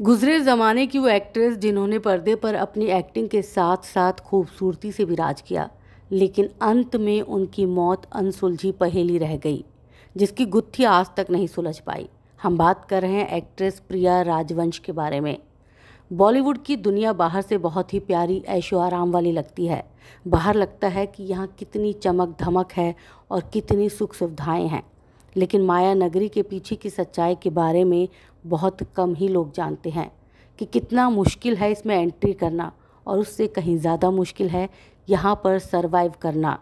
गुजरे ज़माने की वो एक्ट्रेस जिन्होंने पर्दे पर अपनी एक्टिंग के साथ साथ खूबसूरती से विराज किया, लेकिन अंत में उनकी मौत अनसुलझी पहेली रह गई, जिसकी गुत्थी आज तक नहीं सुलझ पाई। हम बात कर रहे हैं एक्ट्रेस प्रिया राजवंश के बारे में। बॉलीवुड की दुनिया बाहर से बहुत ही प्यारी ऐशो आराम वाली लगती है। बाहर लगता है कि यहाँ कितनी चमक धमक है और कितनी सुख सुविधाएँ हैं। लेकिन माया नगरी के पीछे की सच्चाई के बारे में बहुत कम ही लोग जानते हैं कि कितना मुश्किल है इसमें एंट्री करना और उससे कहीं ज़्यादा मुश्किल है यहाँ पर सरवाइव करना।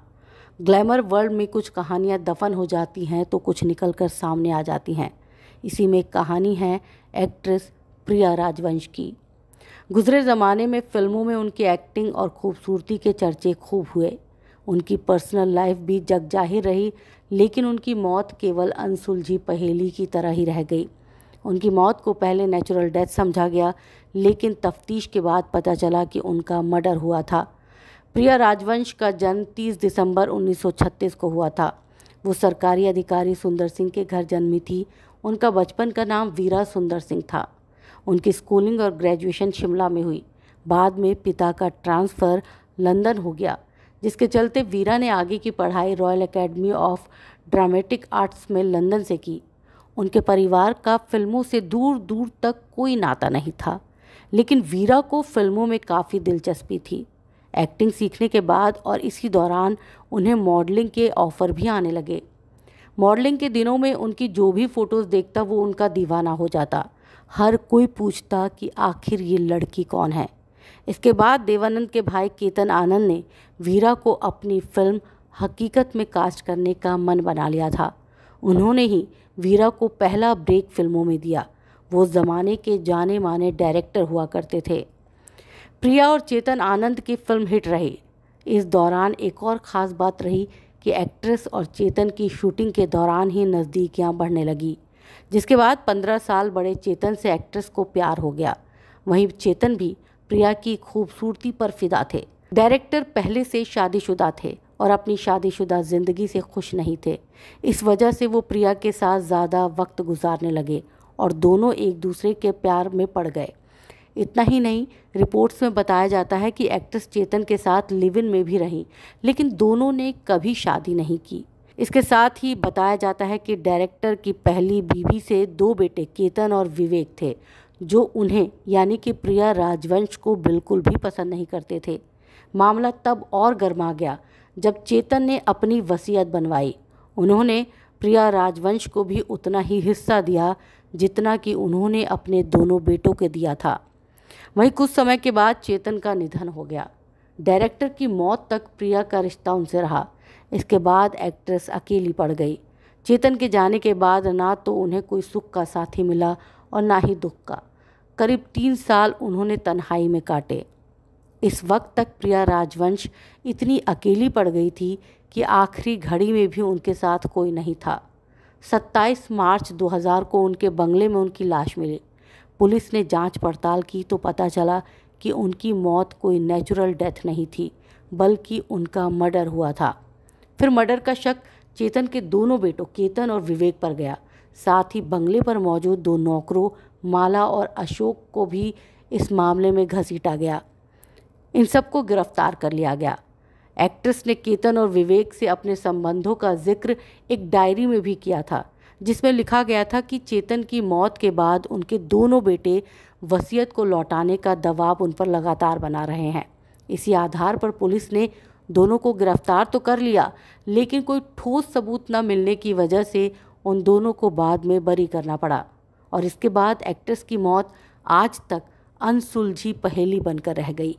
ग्लैमर वर्ल्ड में कुछ कहानियाँ दफन हो जाती हैं तो कुछ निकल कर सामने आ जाती हैं। इसी में एक कहानी है एक्ट्रेस प्रिया राजवंश की। गुजरे ज़माने में फ़िल्मों में उनकी एक्टिंग और खूबसूरती के चर्चे खूब हुए। उनकी पर्सनल लाइफ भी जग ज़ाहिर रही लेकिन उनकी मौत केवल अनसुलझी पहेली की तरह ही रह गई। उनकी मौत को पहले नेचुरल डेथ समझा गया, लेकिन तफ्तीश के बाद पता चला कि उनका मर्डर हुआ था। प्रिया राजवंश का जन्म 30 दिसंबर 1936 को हुआ था। वो सरकारी अधिकारी सुंदर सिंह के घर जन्मी थी। उनका बचपन का नाम वीरा सुंदर सिंह था। उनकी स्कूलिंग और ग्रेजुएशन शिमला में हुई। बाद में पिता का ट्रांसफ़र लंदन हो गया। जिसके चलते वीरा ने आगे की पढ़ाई royal academy of dramatic arts में लंदन से की। उनके परिवार का फ़िल्मों से दूर दूर तक कोई नाता नहीं था, लेकिन वीरा को फ़िल्मों में काफ़ी दिलचस्पी थी। एक्टिंग सीखने के बाद और इसी दौरान उन्हें मॉडलिंग के ऑफ़र भी आने लगे। मॉडलिंग के दिनों में उनकी जो भी फ़ोटोज़ देखता वो उनका दीवाना हो जाता। हर कोई पूछता कि आखिर ये लड़की कौन है? इसके बाद देवानंद के भाई केतन आनंद ने वीरा को अपनी फ़िल्म हकीकत में कास्ट करने का मन बना लिया था। उन्होंने ही वीरा को पहला ब्रेक फ़िल्मों में दिया। वो ज़माने के जाने माने डायरेक्टर हुआ करते थे। प्रिया और चेतन आनंद की फ़िल्म हिट रही। इस दौरान एक और ख़ास बात रही कि एक्ट्रेस और चेतन की शूटिंग के दौरान ही नज़दीकियाँ बढ़ने लगी, जिसके बाद पंद्रह साल बड़े चेतन से एक्ट्रेस को प्यार हो गया। वहीं चेतन भी प्रिया की खूबसूरती पर फिदा थे। डायरेक्टर पहले से शादीशुदा थे और अपनी शादीशुदा ज़िंदगी से खुश नहीं थे। इस वजह से वो प्रिया के साथ ज़्यादा वक्त गुजारने लगे और दोनों एक दूसरे के प्यार में पड़ गए। इतना ही नहीं, रिपोर्ट्स में बताया जाता है कि एक्ट्रेस चेतन के साथ लिव इन में भी रही, लेकिन दोनों ने कभी शादी नहीं की। इसके साथ ही बताया जाता है कि डायरेक्टर की पहली बीवी से दो बेटे केतन और विवेक थे। जो उन्हें, यानी कि प्रिया राजवंश को बिल्कुल भी पसंद नहीं करते थे। मामला तब और गर्मा गया जब चेतन ने अपनी वसीयत बनवाई। उन्होंने प्रिया राजवंश को भी उतना ही हिस्सा दिया जितना कि उन्होंने अपने दोनों बेटों के दिया था। वहीं कुछ समय के बाद चेतन का निधन हो गया। डायरेक्टर की मौत तक प्रिया का रिश्ता उनसे रहा। इसके बाद एक्ट्रेस अकेली पड़ गई। चेतन के जाने के बाद ना तो उन्हें कोई सुख का साथी मिला और ना ही दुख का। करीब तीन साल उन्होंने तन्हाई में काटे। इस वक्त तक प्रिया राजवंश इतनी अकेली पड़ गई थी कि आखिरी घड़ी में भी उनके साथ कोई नहीं था। 27 मार्च 2000 को उनके बंगले में उनकी लाश मिली। पुलिस ने जाँच पड़ताल की तो पता चला कि उनकी मौत कोई नेचुरल डेथ नहीं थी, बल्कि उनका मर्डर हुआ था। फिर मर्डर का शक चेतन के दोनों बेटों केतन और विवेक पर गया। साथ ही बंगले पर मौजूद दो नौकरों माला और अशोक को भी इस मामले में घसीटा गया। इन सबको गिरफ़्तार कर लिया गया। एक्ट्रेस ने केतन और विवेक से अपने संबंधों का ज़िक्र एक डायरी में भी किया था, जिसमें लिखा गया था कि चेतन की मौत के बाद उनके दोनों बेटे वसीयत को लौटाने का दबाव उन पर लगातार बना रहे हैं। इसी आधार पर पुलिस ने दोनों को गिरफ़्तार तो कर लिया, लेकिन कोई ठोस सबूत न मिलने की वजह से उन दोनों को बाद में बरी करना पड़ा। और इसके बाद एक्ट्रेस की मौत आज तक अनसुलझी पहेली बनकर रह गई।